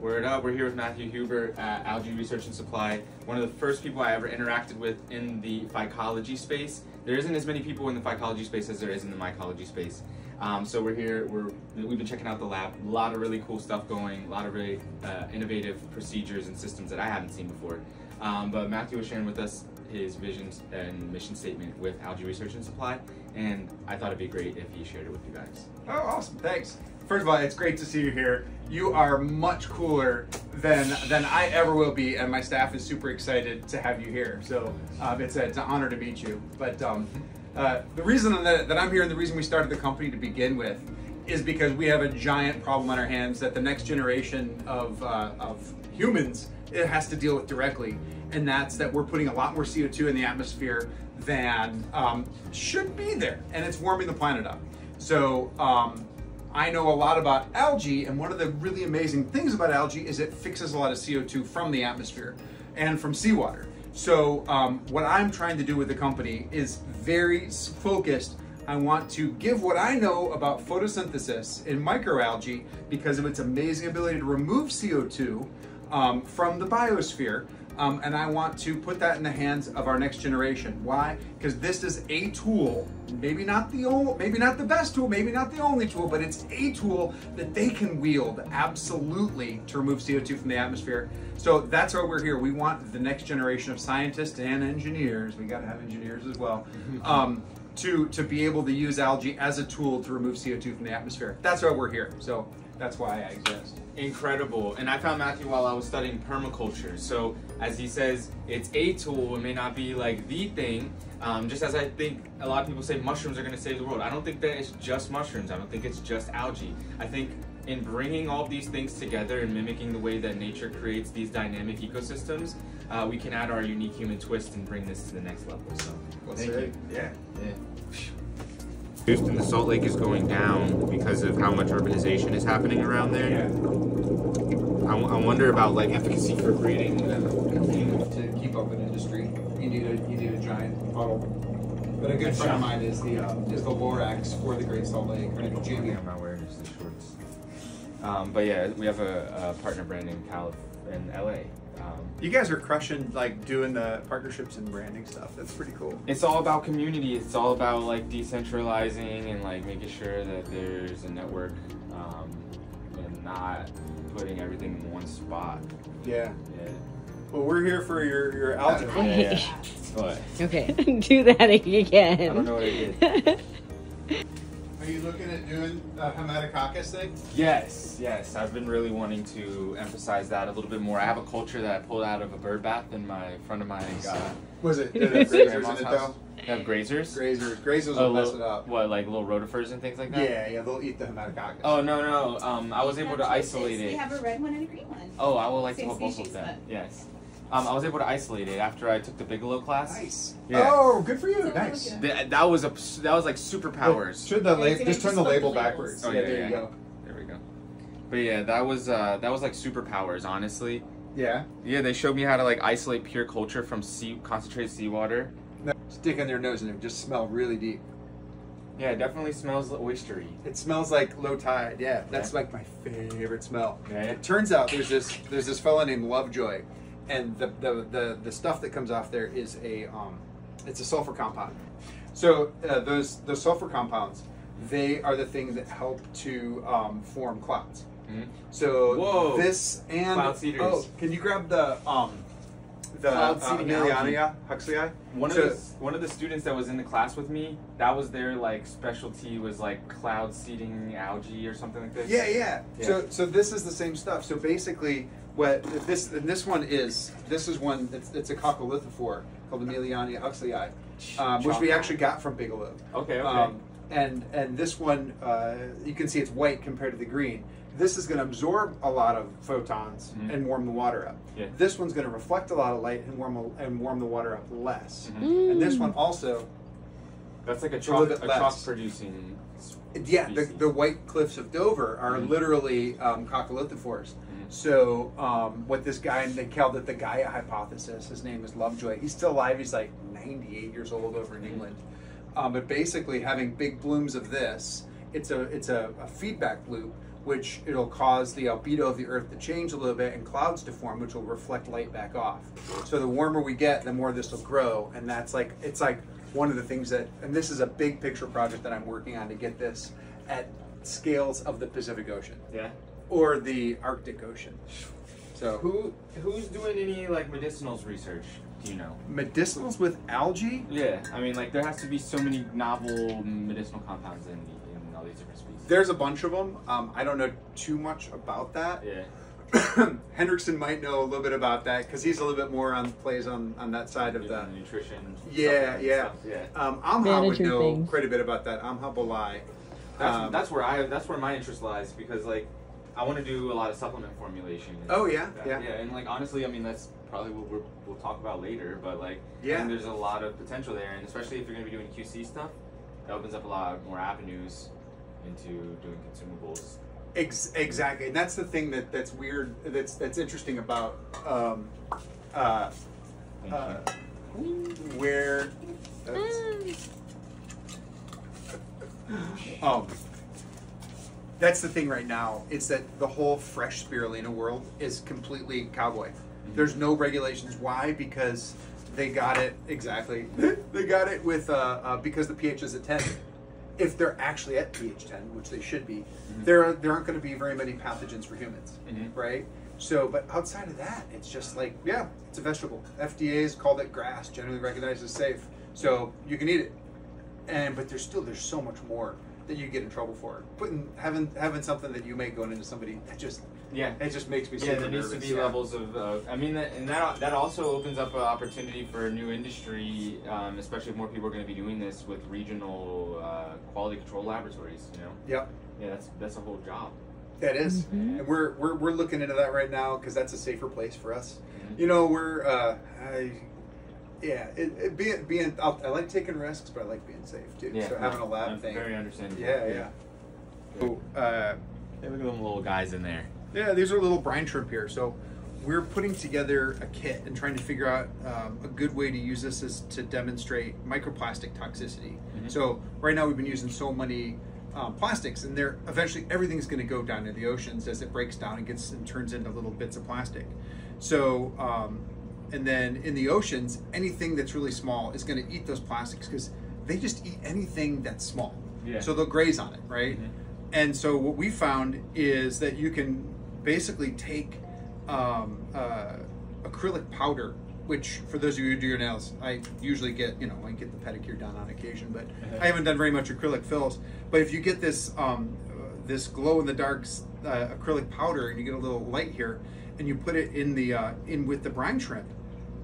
Word up, we're here with Matthew Huber at Algae Research and Supply, one of the first people I ever interacted with in the phycology space. There isn't as many people in the phycology space as there is in the mycology space. Um, so we're here, we're, we've been checking out the lab, a lot of really cool stuff going, a lot of really uh, innovative procedures and systems that I haven't seen before. Um, but Matthew was sharing with us his vision and mission statement with Algae Research and Supply, and I thought it'd be great if he shared it with you guys. Oh, awesome! Thanks. First of all, it's great to see you here. You are much cooler than than I ever will be, and my staff is super excited to have you here. So um, it's, a, it's an honor to meet you. But um, uh, the reason that, that I'm here and the reason we started the company to begin with is because we have a giant problem on our hands that the next generation of, uh, of humans it has to deal with directly, and that's that we're putting a lot more CO2 in the atmosphere than um, should be there, and it's warming the planet up. So um, I know a lot about algae, and one of the really amazing things about algae is it fixes a lot of CO2 from the atmosphere and from seawater. So um, what I'm trying to do with the company is very focused. I want to give what I know about photosynthesis in microalgae because of its amazing ability to remove CO2 um, from the biosphere. Um, and I want to put that in the hands of our next generation. Why? Because this is a tool, maybe not the old, maybe not the best tool, maybe not the only tool, but it's a tool that they can wield absolutely to remove CO2 from the atmosphere. So that's why we're here. We want the next generation of scientists and engineers. We got to have engineers as well. Um, to, to be able to use algae as a tool to remove CO2 from the atmosphere. That's why we're here. So that's why I exist. Incredible. And I found Matthew while I was studying permaculture. So, as he says, it's a tool. It may not be like the thing. Um, just as I think a lot of people say mushrooms are going to save the world. I don't think that it's just mushrooms. I don't think it's just algae. I think in bringing all these things together and mimicking the way that nature creates these dynamic ecosystems, uh, we can add our unique human twist and bring this to the next level. So, thank you. Yeah. Yeah. Houston, the Salt Lake is going down because of how much urbanization is happening around there. Yeah. I, w- I wonder about like efficacy for breeding. to keep up with industry, you need a you need a giant puddle. But a good friend of mine is the uh, is the Lorax for the Great Salt Lake. Her name is Jamie. I'm not wearing just the shorts. Um, but yeah, we have a, a partner brand in Calif in LA. Um, You guys are crushing like doing the partnerships and branding stuff. That's pretty cool. it's all about community. It's all about like decentralizing and like making sure that there's a network um, and not putting everything in one spot. Yeah. Yeah. Well, we're here for your your algae. Yeah, yeah, yeah. Okay, do that again. I don't know what I did. Are you looking at doing the Hematococcus thing? Yes, yes. I've been really wanting to emphasize that a little bit more. I have a culture that I pulled out of a bird bath in my friend of mine's uh, Was it? Did it have grazers in grandma's it house. though? Have grazers. Grazers. Grazers Oh, will mess it up. What, like little rotifers and things like that? Yeah, yeah, they'll eat the Hematococcus. Oh no no. Um, I was able to isolate it. We it. have a red one and a green one. Oh, I would like to Same hold both of them. but- Yes. Um, I was able to isolate it after I took the Bigelow class. Nice. Yeah. Oh, good for you. So Nice. good. Th- that was a that was like superpowers. Should the Yeah, label so just turn the label the backwards? Oh, yeah, yeah, there yeah. you go. There we go. But yeah, that was uh, that was like superpowers. Honestly. Yeah. Yeah, they showed me how to like isolate pure culture from sea concentrated seawater. No, stick in their nose and it just smell really deep. Yeah, it definitely smells oystery. It smells like low tide. Yeah, that's like my favorite smell. Yeah. It turns out there's this there's this fella named Lovejoy, and the the the, the stuff that comes off there is a um, it's a sulfur compound. So uh, those those sulfur compounds, they are the things that help to um, form clouds. Mhm. So Whoa. this and Cloud seeders. oh, can you grab the um the Cloud uh, seeding Amelia One So- of the one of the students that was in the class with me, that was their like specialty was like cloud seeding algae or something like this. Yeah, yeah. Yeah. So, so this is the same stuff. So basically, what this and this one is, this is one. It's, it's a coccolithophore called Emiliania huxleyi, um, which we actually got from Bigelow. Okay, okay. Um, and and this one, uh, you can see it's white compared to the green. This is going to absorb a lot of photons Mhm. and warm the water up. Yeah. This one's going to reflect a lot of light and warm and warm the water up less. Mhm. And this one also That's like a It's a chalk, a chalk producing. Yeah, the, the White Cliffs of Dover are Mhm. literally um, coccolithophores. Mhm. So, um, what this guy, and they called it the Gaia hypothesis. His name is Lovejoy. He's still alive. He's like 98 years old over in England. Um, but basically, having big blooms of this, it's a it's a, a feedback loop, which it'll cause the albedo of the Earth to change a little bit and clouds to form, which will reflect light back off. So the warmer we get, the more this will grow, and that's like it's like one of the things that, and this is a big picture project that I'm working on to get this at scales of the Pacific Ocean Yeah. or the Arctic Ocean. So Who who's doing any like medicinals research? Do you know? medicinals with algae. Yeah, I mean, like there has to be so many novel medicinal compounds in, in all these different species. There's a bunch of them. Um, I don't know too much about that. yeah. Hendrickson might know a little bit about that because he's a little bit more on plays on on that side of the. Yeah, nutrition. Yeah, yeah. stuff, yeah. Um, Amha would know things. quite a bit about that. Amha Balai. That's, Um, that's where I that's where my interest lies because like I want to do a lot of supplement formulation. Oh, yeah, like yeah. yeah, and like honestly, I mean that's probably what we're, we'll talk about later, but like I Yeah. there's a lot of potential there, and especially if you're gonna be doing QC stuff, that opens up a lot more avenues into doing consumables. Ex- exactly, and that's the thing that that's weird. That's that's interesting about um, uh, uh, where. That's, um, that's the thing right now. It's that the whole fresh spirulina world is completely cowboy. There's no regulations. Why? Because they got it exactly. they got it with uh, uh, because the pH is at ten. If they're actually at pH ten, which they should be, there there aren't going to be very many pathogens for humans, Mhm. right? So, but outside of that, it's just like yeah, it's a vegetable. FDA's called it GRAS, generally recognized as safe, so you can eat it. And but there's still there's so much more that you get in trouble for. Putting having having something that you make going into somebody that just Yeah. it just makes me Yeah, there needs to be yeah. levels of. Uh, I mean, that, and that that also opens up an opportunity for a new industry, um, especially if more people are going to be doing this with regional uh, quality control laboratories. You know, Yep. yeah, that's that's a whole job. That is. Mhm. and we're, we're we're looking into that right now because that's a safer place for us. Mhm. You know, we're uh, I, yeah, it, it being being I'll, I like taking risks, but I like being safe too. Yeah, so having a no, lab I'm thing, Very understandable. yeah, yeah. So, uh, Hey, look at them little guys in there. Yeah, these are little brine shrimp here. So we're putting together a kit and trying to figure out um, a good way to use this is to demonstrate microplastic toxicity. Mhm. So right now we've been using so many um, plastics, and they're eventually everything's going to go down into the oceans as it breaks down and gets and turns into little bits of plastic. So um, and then in the oceans, anything that's really small is going to eat those plastics because they just eat anything that's small. Yeah. So they'll graze on it, right? Mhm. And so what we found is that you can basically take um, uh, acrylic powder, which for those of you who do your nails, I usually get, you know, I get the pedicure done on occasion, but Uh-huh. I haven't done very much acrylic fills. But if you get this um, uh, this glow in the dark uh, acrylic powder and you get a little light here, and you put it in the uh, in with the brine shrimp,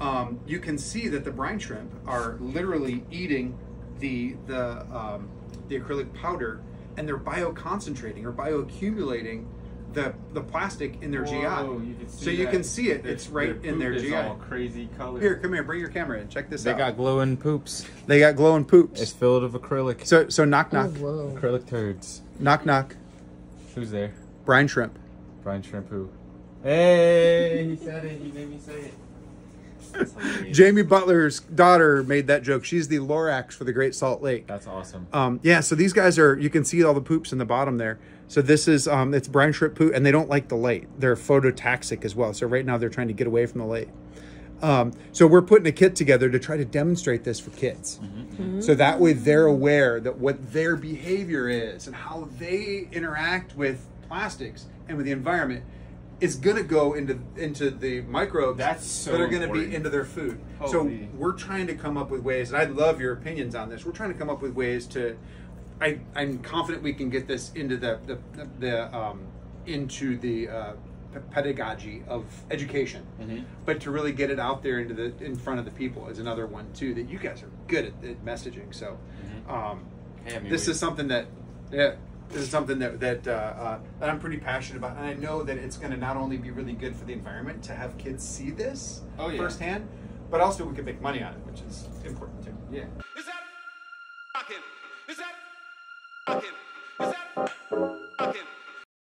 um, you can see that the brine shrimp are literally eating the the um, the acrylic powder, and they're bioconcentrating or bioaccumulating the the plastic in their Whoa, GI. you can see so you that. can see it. Their- it's right their in their GI. all crazy color. Here, come here. Bring your camera in. Check this They out. They got glowing poops. they got glowing poops. It's filled with acrylic. so so knock Oh, knock whoa. acrylic turds. knock knock. Who's there? Brian shrimp. Brian Shrimpu. Hey, he said it. He made me say it. That's hilarious. Jamie Butler's daughter made that joke. She's the Lorax for the Great Salt Lake. That's awesome. Um, yeah, so these guys are, you can see all the poops in the bottom there. So this is, um, it's brine shrimp poop, and they don't like the light. They're phototaxic as well. So right now they're trying to get away from the light. Um, so we're putting a kit together to try to demonstrate this for kids. So that way they're aware that what their behavior is and how they interact with plastics and with the environment is going to go into into the microbes That's so that are going to be into their food. Holy. So we're trying to come up with ways, and I'd love your opinions on this. We're trying to come up with ways to. I, I'm confident we can get this into the the, the, um, into the uh, p- pedagogy of education, Mhm. but to really get it out there into the in front of the people is another one too. That you guys are good at, at messaging. So um, Hey, I mean, this we- is something that yeah. This is something that that, uh, uh, that I'm pretty passionate about, and I know that it's going to not only be really good for the environment to have kids see this Oh, yeah. firsthand, but also we can make money on it, which is important too. Yeah.